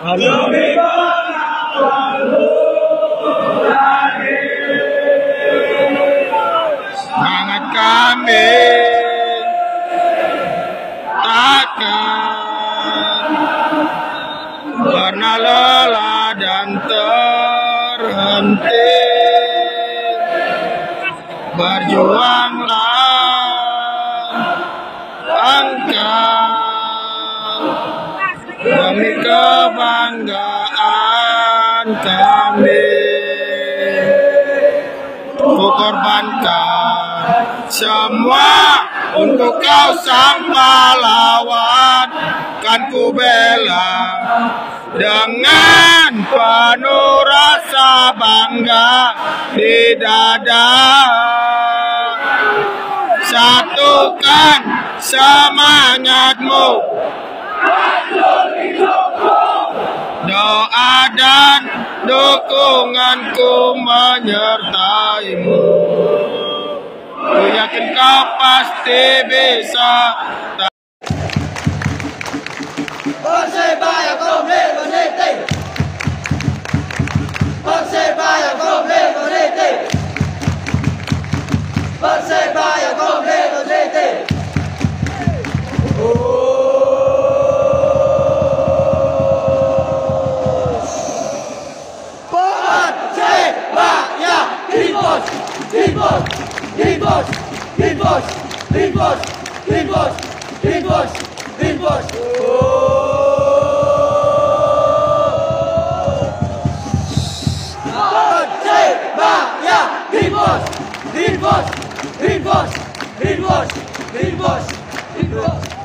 Demi mengawal lagi Semangat kami takkan pernah lelah dan terhenti. Berjuanglah demi kebanggaan kami. Ku korbankan semua untuk kau sang pahlawan. Kan ku bela dengan penuh rasa bangga di dada. Satukan semangatmu dan dukunganku menyertaimu. Ku yakin kau pasti bisa Dilbaş, Dilbaş, Dilbaş, Dilbaş, Dilbaş, Dilbaş, Dilbaş, Dilbaş. Kaçırmaya Dilbaş, Dilbaş, Dilbaş, Dilbaş, Dilbaş, Dilbaş.